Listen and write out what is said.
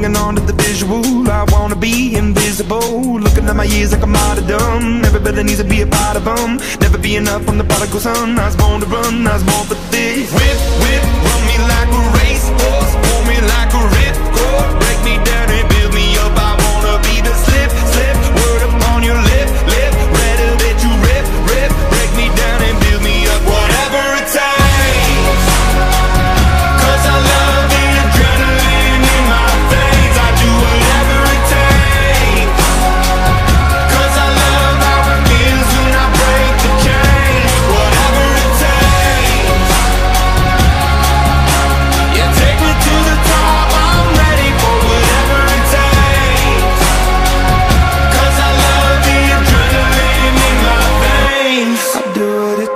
Hanging on to the visual. I wanna be invisible. Looking at my years like I'm out of martyrdom. Everybody needs to be a part of them. Never be enough from the prodigal son. I was born to run, I was born for this. Whip, whip,